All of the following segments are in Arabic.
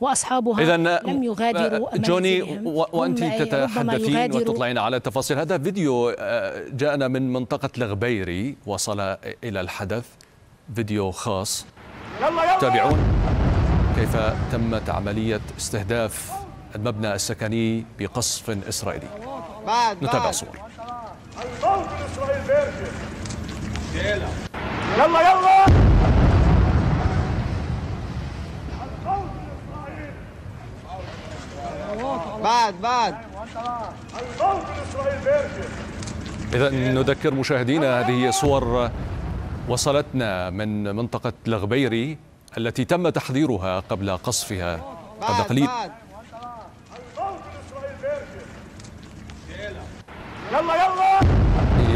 وأصحابها إذا لم يغادروا جوني وأنت تتحدثين يغادروا- وتطلعين على التفاصيل. هذا فيديو آه، جاءنا من منطقة الغبيري وصل إلى الحدث. فيديو خاص. تابعون كيف تمت عملية استهداف المبنى السكني بقصف إسرائيلي؟ بعد نتابع بعد. صور. يلا يلا. بعد بعد. إذا نذكر مشاهدينا هذه هي صور وصلتنا من منطقة الغبيري التي تم تحضيرها قبل قصفها. قبل بعد قليل. بعد. يلا يلا.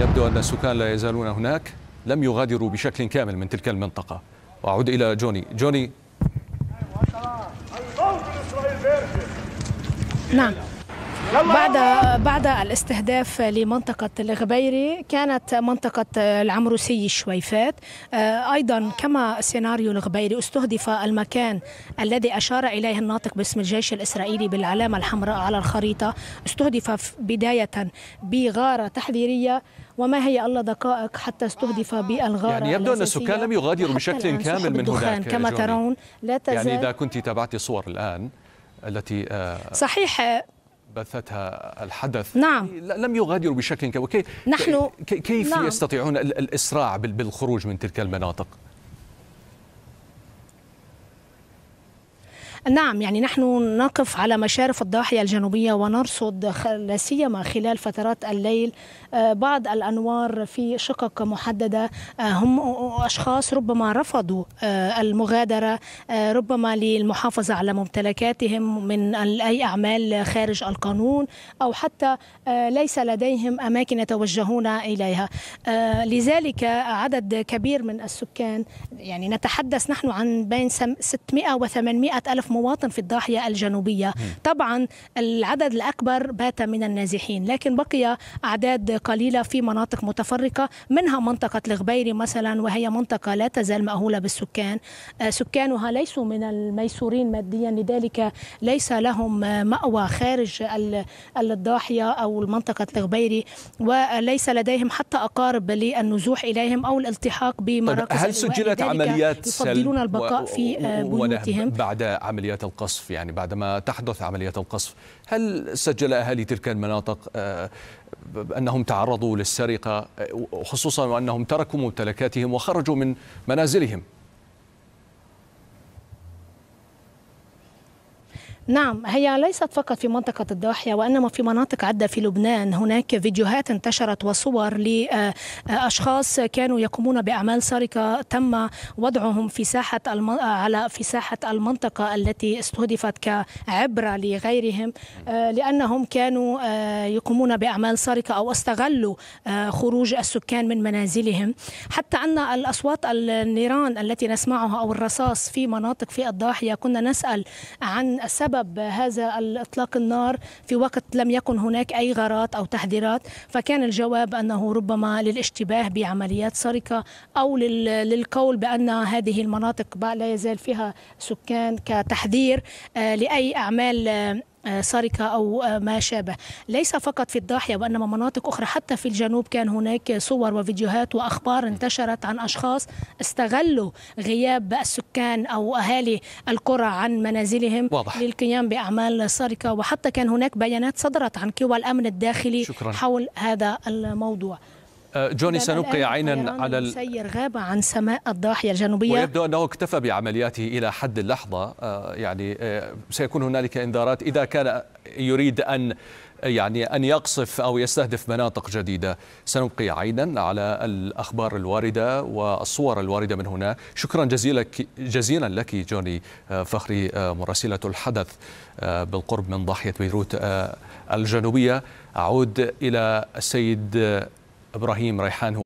يبدو أن السكان لا يزالون هناك. لم يغادروا بشكل كامل من تلك المنطقة. وأعود إلى جوني. جوني نعم. بعد بعد الاستهداف لمنطقة الغبيري كانت منطقة العمروسي الشويفات آه، أيضا كما سيناريو الغبيري استهدف المكان الذي أشار إليه الناطق باسم الجيش الإسرائيلي بالعلامة الحمراء على الخريطة. استهدف بداية بغارة تحذيرية. وما هي إلا دقائق حتى استهدف بالغارة يعني يبدو الأساسية. السكان لم يغادروا بشكل كامل من هناك، كما. ترون لا تزال يعني إذا كنت تابعت صور الآن التي آه، صحيح بثتها الحدث نعم. لم يغادروا بشكل كامل كي- نحن- كي- كيف نعم. يستطيعون ال- الإسراع بال- بالخروج من تلك المناطق نعم يعني نحن نقف على مشارف الضاحية الجنوبية ونرصد لا سيما خلال فترات الليل. آه، بعض الأنوار في شقق محددة. آه، هم أشخاص ربما رفضوا آه، المغادرة. ربما للمحافظة على ممتلكاتهم من أي أعمال خارج القانون أو حتى ليس لديهم أماكن يتوجهون إليها. لذلك عدد كبير من السكان يعني نتحدث نحن عن بين سم- 600 و 800 ألف مواطن في الضاحية الجنوبية. طبعا العدد الأكبر بات من النازحين لكن بقي أعداد قليلة في مناطق متفرقة منها منطقة الغبيري مثلا وهي منطقة لا تزال مأهولة بالسكان. آه، سكانها ليسوا من الميسورين ماديا لذلك ليس لهم مأوى خارج ال- الضاحية أو منطقة الغبيري وليس لديهم حتى أقارب للنزوح إليهم أو الالتحاق طيب بمراكز هل. سجلت عمليات يفضلون البقاء في بيوتهم. بعد عمليات القصف يعني بعدما تحدث عمليات القصف هل سجل أهالي تلك المناطق آه، أنهم تعرضوا للسرقة آه، وخصوصا وأنهم تركوا ممتلكاتهم وخرجوا من منازلهم؟ نعم هي ليست فقط في منطقة الضاحية وإنما في مناطق عدة في لبنان. هناك فيديوهات انتشرت وصور لأشخاص كانوا يقومون بأعمال سرقة تم وضعهم في ساحة الم... على في ساحة المنطقة التي استهدفت كعبرة لغيرهم آه، لأنهم كانوا آه، يقومون بأعمال سرقة أو استغلوا آه، خروج السكان من منازلهم. حتى أن الأصوات النيران التي نسمعها أو الرصاص في مناطق في الضاحية كنا نسأل عن سبب هذا الإطلاق النار في وقت لم يكن هناك أي غارات أو تحذيرات فكان الجواب أنه ربما للاشتباه بعمليات سرقة أو لل- للقول بأن هذه المناطق لا يزال فيها سكان كتحذير آه، لأي أعمال آه، آه، سرقة أو آه، ما شابه ليس فقط في الضاحية وإنما مناطق أخرى حتى في الجنوب كان هناك صور وفيديوهات وأخبار انتشرت عن أشخاص استغلوا غياب السكان أو أهالي القرى عن منازلهم واضح. للقيام بأعمال سرقة وحتى كان هناك بيانات صدرت عن قوى الأمن الداخلي شكراً. حول هذا الموضوع آه، جوني إذن سنبقي عينا على ال... المسير غاب عن سماء الضاحية الجنوبية. ويبدو أنه اكتفى بعملياته إلى حد اللحظة. آه، يعني آه، سيكون هنالك إنذارات. إذا كان يريد أن يعني أن يقصف أو يستهدف مناطق جديدة سنبقي عينا على الأخبار الواردة والصور الواردة من هنا. شكرا جزيلا جزيلا لك جوني آه، فخري آه، مراسلة الحدث آه، بالقرب من ضاحية بيروت آه، الجنوبية. أعود إلى السيد آه، إبراهيم ريحان